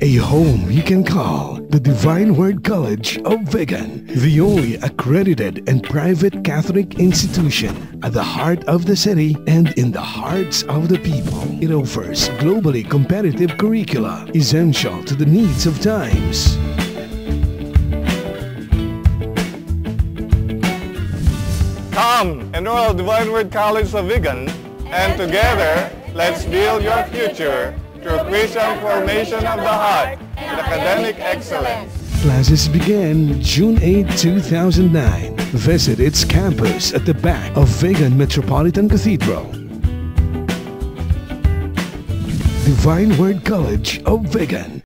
A home you can call the Divine Word College of Vigan, the only accredited and private Catholic institution at the heart of the city and in the hearts of the people. It offers globally competitive curricula essential to the needs of times. Come, enroll at Divine Word College of Vigan, and together, let's build your future through Christian formation of the heart and academic excellence. Classes began June 8, 2009. Visit its campus at the back of Vigan Metropolitan Cathedral. Divine Word College of Vigan.